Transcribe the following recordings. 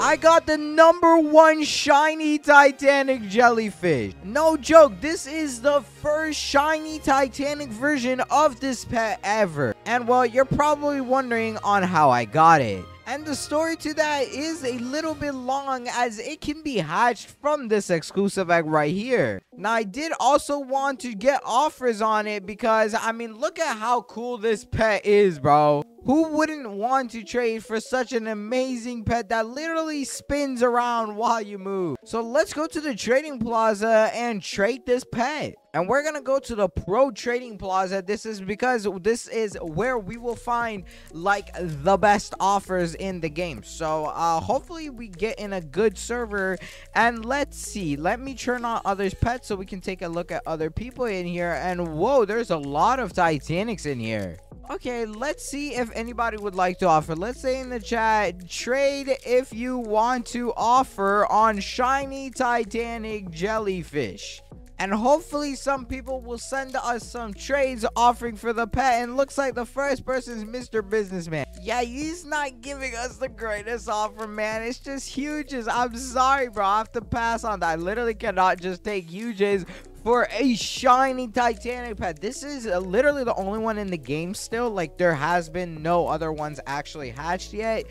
I got the number one shiny Titanic jellyfish. No joke, this is the first shiny Titanic version of this pet ever. And well, you're probably wondering on how I got it. And the story to that is a little bit long as it can be hatched from this exclusive egg right here. Now, I did also want to get offers on it because, I mean, look at how cool this pet is, bro. Who wouldn't want to trade for such an amazing pet that literally spins around while you move? So let's go to the trading plaza and trade this pet. And we're going to go to the Pro Trading Plaza. This is because this is where we will find like the best offers in the game. So uh, hopefully we get in a good server. And let's see. Let me turn on others' pets so we can take a look at other people in here. And whoa, there's a lot of Titanics in here. Okay, let's see if anybody would like to offer. Let's say in the chat, trade if you want to offer on shiny Titanic jellyfish. And hopefully some people will send us some trades offering for the pet. And looks like the first person is Mr. Businessman. Yeah, he's not giving us the greatest offer, man. It's just huges. I'm sorry, bro. I have to pass on that. I literally cannot just take huges for a shiny Titanic pet. This is uh, literally the only one in the game still. Like, there has been no other ones actually hatched yet.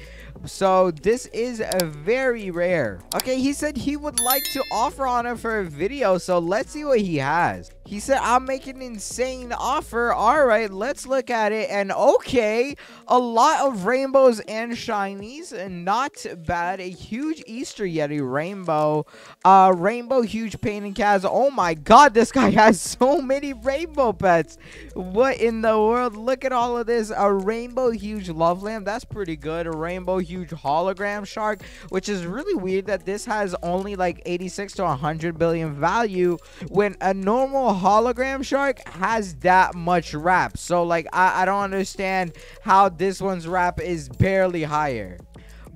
So, this is a very rare. Okay, he said he would like to offer on it for a video. So, let's see what he has. He said, I'm making an insane offer. All right, let's look at it. And okay, a lot of rainbows and shinies. And not bad. A huge Easter Yeti rainbow. Uh, rainbow huge painting Kaz. Oh my god, this guy has so many rainbow pets. What in the world? Look at all of this. A rainbow huge love lamp. That's pretty good. A rainbow huge hologram shark, which is really weird that this has only like 86 to 100 billion value when a normal hologram shark has that much rap. So, like, I, I don't understand how this one's rap is barely higher.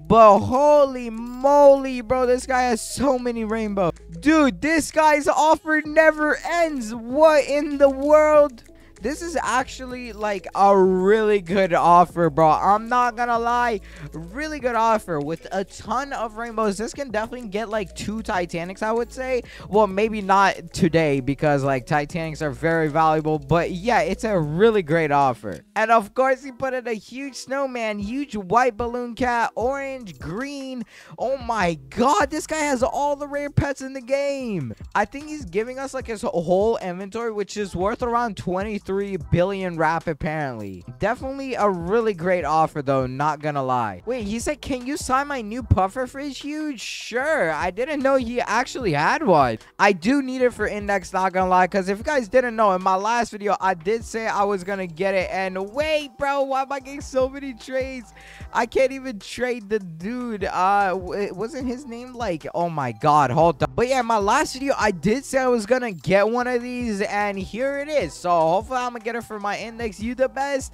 But holy moly, bro, this guy has so many rainbows. Dude, this guy's offer never ends. What in the world? This is actually like a really good offer, bro. I'm not gonna lie. Really good offer with a ton of rainbows. This can definitely get like two Titanics, I would say. Well, maybe not today because like Titanics are very valuable. But yeah, it's a really great offer. And of course, he put in a huge snowman, huge white balloon cat, orange, green. Oh my god, this guy has all the rare pets in the game. I think he's giving us like his whole inventory, which is worth around 23 3 billion rap apparently. Definitely a really great offer though, not gonna lie. Wait, he said, can you sign my new pufferfish huge? Sure, I didn't know he actually had one. I do need it for index, not gonna lie, because if you guys didn't know, in my last video, I did say I was gonna get it. And wait, bro, why am I getting so many trades? I can't even trade the dude. Uh, wasn't his name like, oh my god, hold up. But yeah, my last video, I did say I was gonna get one of these, and here it is. So hopefully I'm gonna get it for my index. You the best.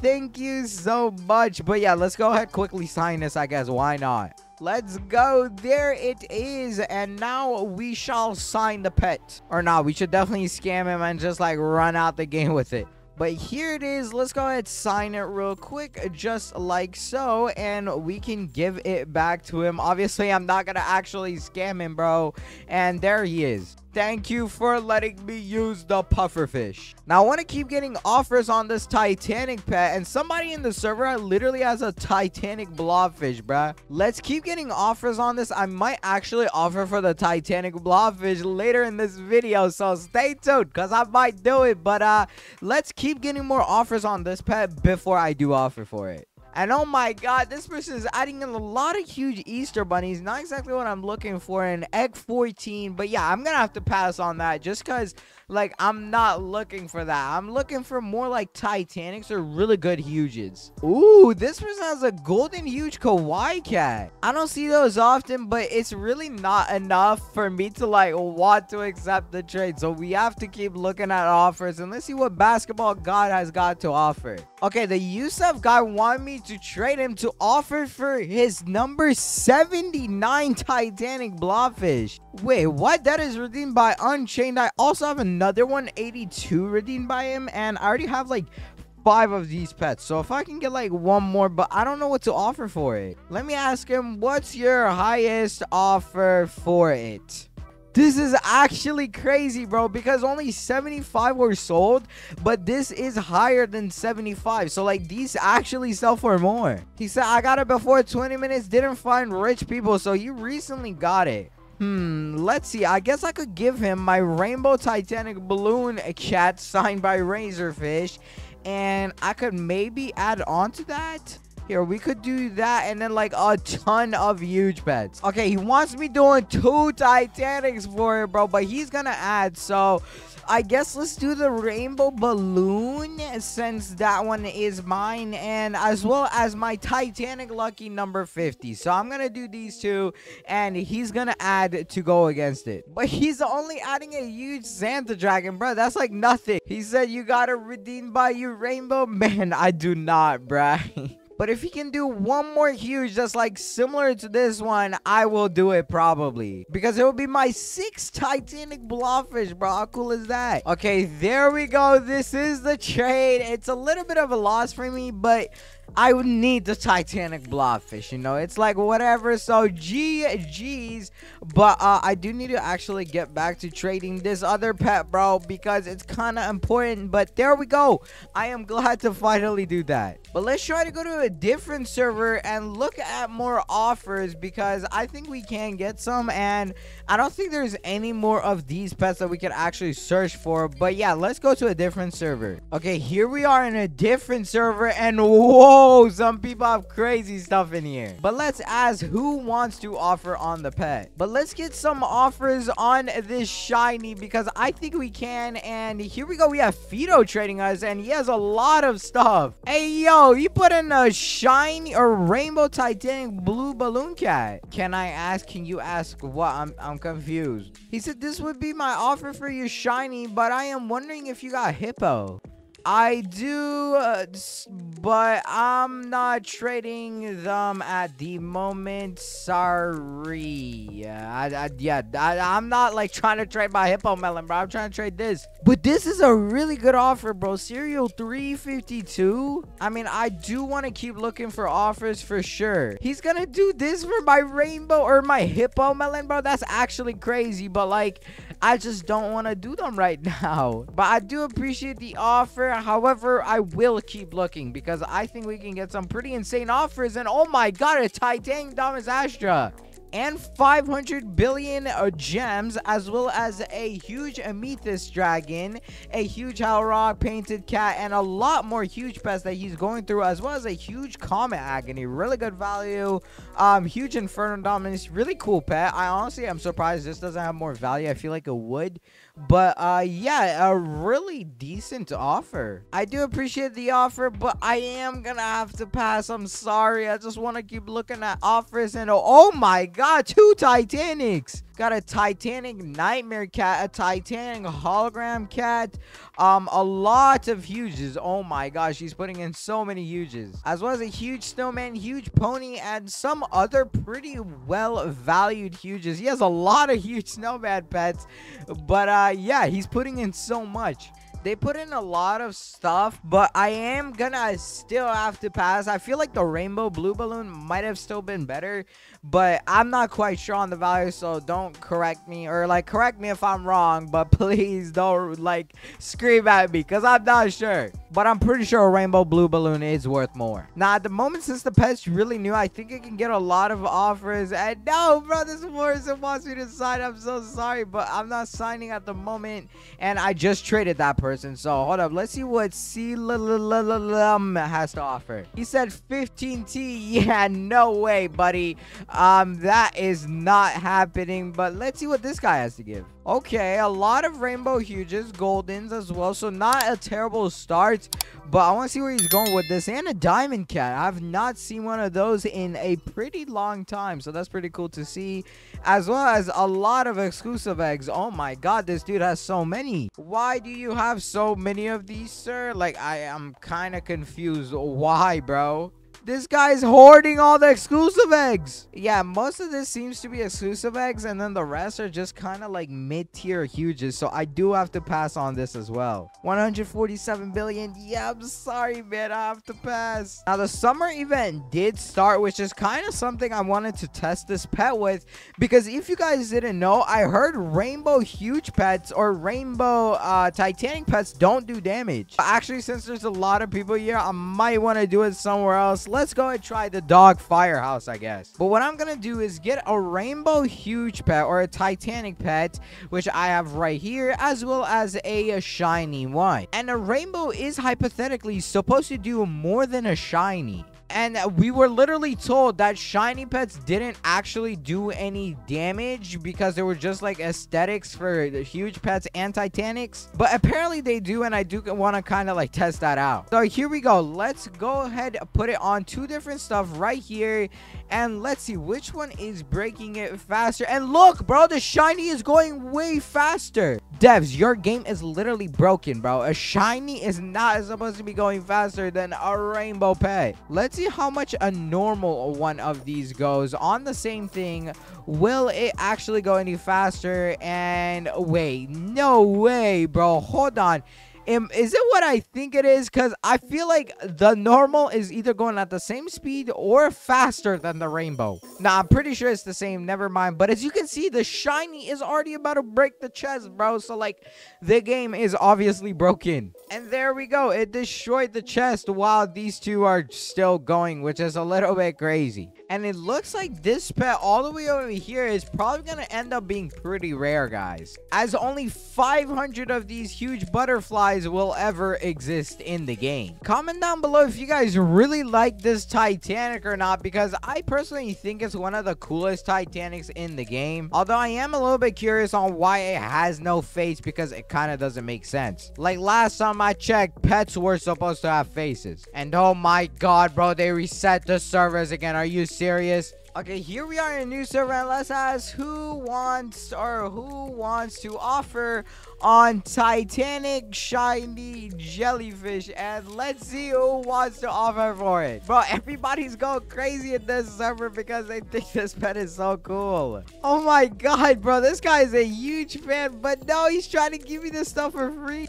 Thank you so much. But yeah, let's go ahead quickly sign this, I guess. Why not? Let's go. There it is. And now we shall sign the pet. Or not. We should definitely scam him and just like run out the game with it. But here it is. Let's go ahead and sign it real quick, just like so. And we can give it back to him. Obviously, I'm not going to actually scam him, bro. And there he is. Thank you for letting me use the pufferfish. Now, I want to keep getting offers on this Titanic pet, and somebody in the server literally has a Titanic blobfish, bruh. Let's keep getting offers on this. I might actually offer for the Titanic blobfish later in this video, so stay tuned, because I might do it. But uh, let's keep getting more offers on this pet before I do offer for it. And oh my god, this person is adding in a lot of huge Easter bunnies. Not exactly what I'm looking for in Egg 14. But yeah, I'm going to have to pass on that just because like, I'm not looking for that. I'm looking for more like Titanics or really good huges. Ooh, this person has a golden huge kawaii cat. I don't see those often, but it's really not enough for me to like want to accept the trade. So we have to keep looking at offers and let's see what basketball god has got to offer. Okay, the Yusuf guy wanted me to trade him to offer for his number 79 Titanic Blobfish. Wait, what? That is redeemed by Unchained. I also have another 182 redeemed by him. And I already have like five of these pets. So if I can get like one more, but I don't know what to offer for it. Let me ask him, what's your highest offer for it? This is actually crazy, bro, because only 75 were sold, but this is higher than 75. So, like, these actually sell for more. He said, I got it before 20 minutes, didn't find rich people, so you recently got it. Hmm, let's see. I guess I could give him my Rainbow Titanic Balloon cat signed by Razorfish, and I could maybe add on to that. Here, we could do that and then like a ton of huge pets. Okay, he wants me doing two Titanics for it, bro, but he's gonna add. So I guess let's do the rainbow balloon since that one is mine and as well as my Titanic lucky number 50. So I'm going to do these two and he's going to add to go against it. But he's only adding a huge Santa dragon, bro. That's like nothing. He said you got to redeem by your rainbow. Man, I do not, bruh. But if he can do one more huge that's like similar to this one, I will do it probably. Because it will be my sixth Titanic Blobfish, bro. How cool is that? Okay, there we go. This is the trade. It's a little bit of a loss for me, but I would need the Titanic blobfish, you know? It's like whatever. So GG's. But uh, I do need to actually get back to trading this other pet, bro, because it's kind of important. But there we go. I am glad to finally do that. But let's try to go to a different server and look at more offers because I think we can get some. And I don't think there's any more of these pets that we can actually search for. But yeah, let's go to a different server. Okay, here we are in a different server. And whoa Oh, some people have crazy stuff in here. But let's ask who wants to offer on the pet. But let's get some offers on this shiny because I think we can. And here we go. We have Fido trading us and he has a lot of stuff. Hey, yo, you put in a shiny or rainbow titanic blue balloon cat. Can I ask? Can you ask what? I'm, I'm confused. He said this would be my offer for your shiny, but I am wondering if you got hippo. I do, uh, but I'm not trading them at the moment. Sorry. I, I, yeah, I, I'm not like trying to trade my hippo melon, bro. I'm trying to trade this. But this is a really good offer, bro. Serial 352. I mean, I do want to keep looking for offers for sure. He's gonna do this for my rainbow or my hippo melon, bro. That's actually crazy, but like, I just don't want to do them right now. But I do appreciate the offer. However, I will keep looking because I think we can get some pretty insane offers. And oh my god, a Titanic Dominus Astra and 500 billion uh, gems, as well as a huge Amethyst dragon, a huge Rock painted cat, and a lot more huge pets that he's going through, as well as a huge Comet Agony. Really good value. Um, huge Inferno Dominus. Really cool pet. I honestly am surprised this doesn't have more value. I feel like it would. But uh, yeah, a really decent offer. I do appreciate the offer, but I am gonna have to pass. I'm sorry. I just want to keep looking at offers and oh my god, two Titanics. Got a Titanic Nightmare Cat, a Titanic Hologram Cat, um, a lot of huges. Oh my gosh, he's putting in so many huges. As well as a huge snowman, huge pony, and some other pretty well-valued huges. He has a lot of huge snowman pets, but uh, Uh, yeah, he's putting in so much. They put in a lot of stuff, but I am gonna still have to pass. I feel like the rainbow blue balloon might have still been better, but I'm not quite sure on the value, so don't correct me or like correct me if I'm wrong, but please don't like scream at me because I'm not sure. But I'm pretty sure a rainbow blue balloon is worth more. Now, at the moment, since the pet's really new, I think it can get a lot of offers. And no, bro, this Morrison wants me to sign. I'm so sorry, but I'm not signing at the moment. And I just traded that person. So hold up. Let's see what C has to offer. He said 15T. Yeah, no way, buddy. Um, that is not happening. But let's see what this guy has to give. Okay, a lot of rainbow huges, goldens as well. So not a terrible start. But I want to see where he's going with this. And a diamond cat. I've not seen one of those in a pretty long time. So that's pretty cool to see. As well as a lot of exclusive eggs. Oh my god, this dude has so many. Why do you have so many of these, sir? Like, I am kind of confused. Why, bro? This guy's hoarding all the exclusive eggs. Yeah, most of this seems to be exclusive eggs, and then the rest are just kind of like mid-tier huges. So I do have to pass on this as well. 147 billion. Yeah, I'm sorry, man. I have to pass. Now, the summer event did start, which is kind of something I wanted to test this pet with. Because if you guys didn't know, I heard rainbow huge pets or rainbow uh, titanic pets don't do damage. Actually, since there's a lot of people here, I might want to do it somewhere else let's go and try the dog firehouse, I guess. But what I'm going to do is get a rainbow huge pet or a titanic pet, which I have right here, as well as a, a shiny one. And a rainbow is hypothetically supposed to do more than a shiny. And we were literally told that shiny pets didn't actually do any damage because they were just like aesthetics for the huge pets and titanics. But apparently they do and I do want to kind of like test that out. So here we go. Let's go ahead put it on two different stuff right here. And let's see which one is breaking it faster. And look, bro, the shiny is going way faster. Devs, your game is literally broken, bro. A shiny is not supposed to be going faster than a rainbow pet. Let's see how much a normal one of these goes on the same thing. Will it actually go any faster? And wait, no way, bro. Hold on. Am, is it what I think it is? Because I feel like the normal is either going at the same speed or faster than the rainbow. Nah, I'm pretty sure it's the same. Never mind. But as you can see, the shiny is already about to break the chest, bro. So, like, the game is obviously broken. And there we go. It destroyed the chest while these two are still going, which is a little bit crazy. And it looks like this pet all the way over here is probably going to end up being pretty rare, guys. As only 500 of these huge butterflies will ever exist in the game. Comment down below if you guys really like this Titanic or not, because I personally think it's one of the coolest Titanics in the game. Although I am a little bit curious on why it has no face, because it kind of doesn't make sense. Like last time I checked, pets were supposed to have faces. And oh my god, bro, they reset the servers again. Are you serious? Okay, here we are in a new server, and let's ask who wants or who wants to offer on Titanic Shiny Jellyfish, and let's see who wants to offer for it. Bro, everybody's going crazy in this server because they think this pet is so cool. Oh my god, bro, this guy is a huge fan, but no, he's trying to give me this stuff for free.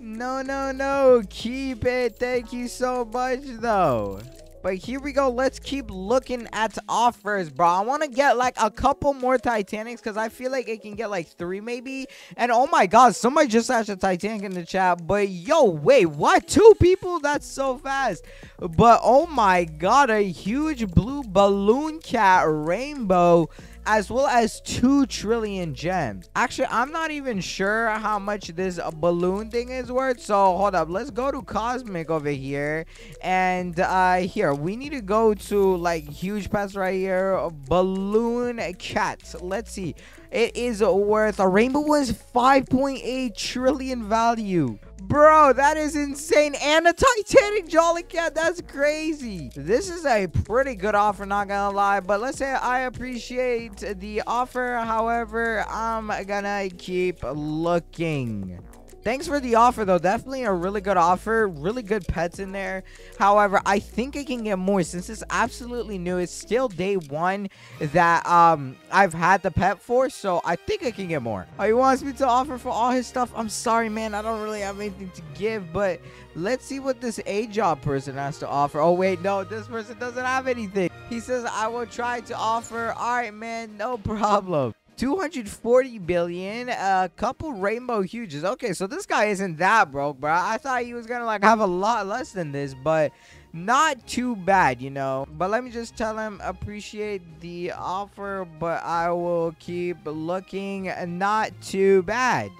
No, no, no, keep it. Thank you so much, though. But here we go. Let's keep looking at offers, bro. I want to get like a couple more Titanics because I feel like it can get like three maybe. And oh my god, somebody just asked a Titanic in the chat. But yo, wait, what? Two people? That's so fast. But oh my god, a huge blue balloon cat rainbow as well as 2 trillion gems. Actually, I'm not even sure how much this balloon thing is worth. So, hold up. Let's go to Cosmic over here. And uh, here, we need to go to like huge pets right here. Balloon cats. Let's see. It is worth, a rainbow was 5.8 trillion value. Bro, that is insane. And a Titanic Jolly Cat. That's crazy. This is a pretty good offer, not gonna lie. But let's say I appreciate the offer. However, I'm gonna keep looking. Thanks for the offer, though. Definitely a really good offer. Really good pets in there. However, I think I can get more since it's absolutely new. It's still day one that um I've had the pet for, so I think I can get more. Oh, he wants me to offer for all his stuff. I'm sorry, man. I don't really have anything to give, but let's see what this A-Job person has to offer. Oh, wait, no. This person doesn't have anything. He says, I will try to offer. All right, man. No problem. 240 billion, a couple rainbow huges. Okay, so this guy isn't that broke, bro. I thought he was gonna like have a lot less than this, but not too bad, you know. But let me just tell him appreciate the offer, but I will keep looking. Not too bad.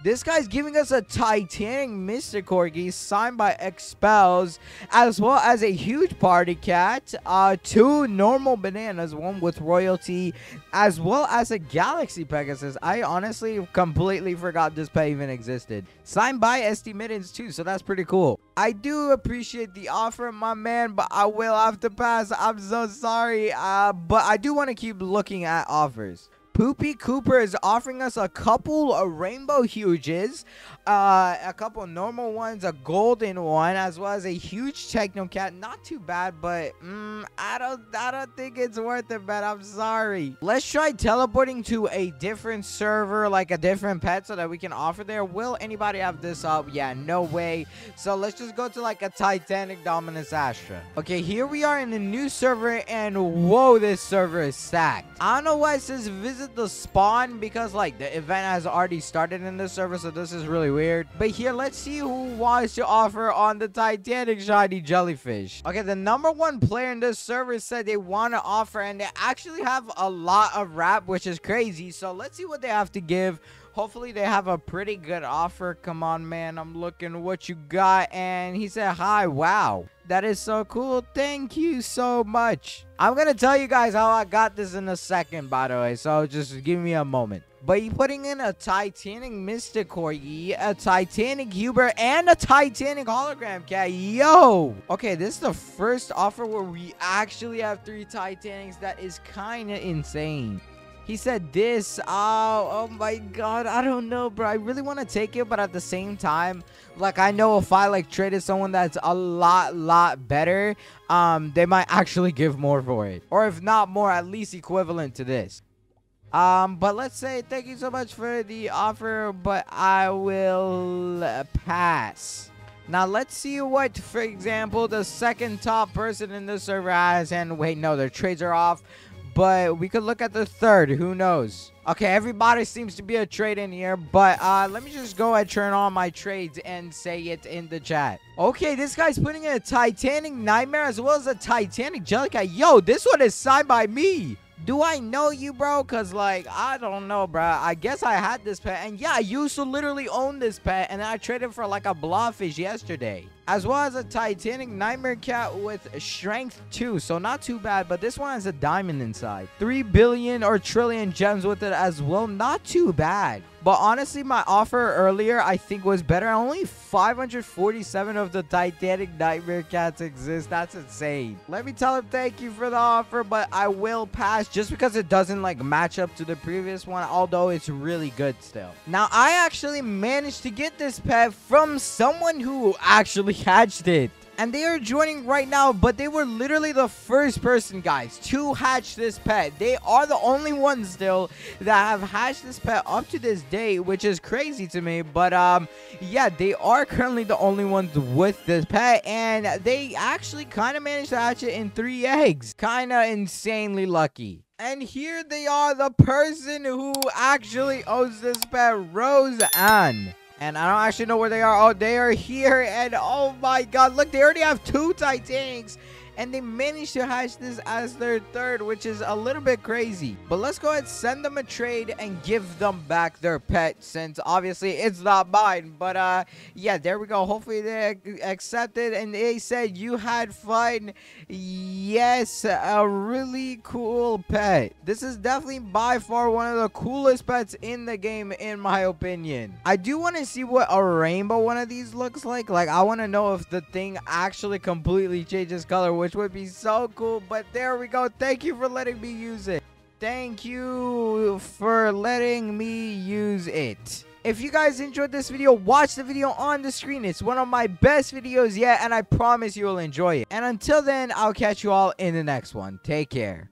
This guy's giving us a Titanic Mr. Corgi signed by Expels, as well as a huge party cat, uh, two normal bananas, one with royalty, as well as a Galaxy Pegasus. I honestly completely forgot this pet even existed. Signed by SD Mittens too, so that's pretty cool. I do appreciate the offer, my man, but I will have to pass. I'm so sorry, uh, but I do want to keep looking at offers. Poopy Cooper is offering us a couple of rainbow huges, uh, a couple normal ones, a golden one, as well as a huge Techno Cat. Not too bad, but mm, I don't, I don't think it's worth it, man. I'm sorry. Let's try teleporting to a different server, like a different pet, so that we can offer there. Will anybody have this up? Yeah, no way. So let's just go to like a Titanic Dominus Astra. Okay, here we are in a new server, and whoa, this server is stacked. I don't know why it says visit the spawn because like the event has already started in this server, so this is really weird. But here, let's see who wants to offer on the Titanic Shiny Jellyfish. Okay, the number one player in this server said they want to offer, and they actually have a lot of rap, which is crazy. So let's see what they have to give. Hopefully they have a pretty good offer. Come on, man. I'm looking what you got. And he said, hi, wow. That is so cool. Thank you so much. I'm going to tell you guys how I got this in a second, by the way. So just give me a moment. But you're putting in a Titanic Mystic Corgi, a Titanic Hubert, and a Titanic Hologram Cat. Yo! Okay, this is the first offer where we actually have three Titanics. That is kind of insane. He said this. Oh, oh my god. I don't know, bro. I really want to take it, but at the same time, like I know if I like traded someone that's a lot, lot better, um, they might actually give more for it. Or if not more, at least equivalent to this. Um, but let's say thank you so much for the offer, but I will pass. Now, let's see what, for example, the second top person in the server has. And wait, no, their trades are off. But we could look at the third. Who knows? Okay, everybody seems to be a trade in here. But uh, let me just go and turn on my trades and say it in the chat. Okay, this guy's putting in a Titanic Nightmare as well as a Titanic Jellycat. Yo, this one is signed by me. Do I know you, bro? Because, like, I don't know, bro. I guess I had this pet. And, yeah, I used to literally own this pet. And then I traded for, like, a blobfish yesterday as well as a Titanic Nightmare Cat with Strength 2. So not too bad, but this one has a diamond inside. 3 billion or trillion gems with it as well. Not too bad. But honestly, my offer earlier, I think, was better. Only 547 of the Titanic Nightmare Cats exist. That's insane. Let me tell him thank you for the offer, but I will pass just because it doesn't, like, match up to the previous one, although it's really good still. Now, I actually managed to get this pet from someone who actually hatched it. And they are joining right now, but they were literally the first person, guys, to hatch this pet. They are the only ones still that have hatched this pet up to this day, which is crazy to me. But, um, yeah, they are currently the only ones with this pet, and they actually kind of managed to hatch it in three eggs. Kind of insanely lucky. And here they are, the person who actually owns this pet, Rose Ann. And I don't actually know where they are. Oh, they are here. And oh my god, look, they already have two Titanics and they managed to hatch this as their third, which is a little bit crazy. But let's go ahead, send them a trade, and give them back their pet, since obviously it's not mine. But uh, yeah, there we go. Hopefully they accepted, and they said you had fun. Yes, a really cool pet. This is definitely by far one of the coolest pets in the game, in my opinion. I do want to see what a rainbow one of these looks like. Like, I want to know if the thing actually completely changes color, which would be so cool. But there we go. Thank you for letting me use it. Thank you for letting me use it. If you guys enjoyed this video, watch the video on the screen. It's one of my best videos yet, and I promise you will enjoy it. And until then, I'll catch you all in the next one. Take care.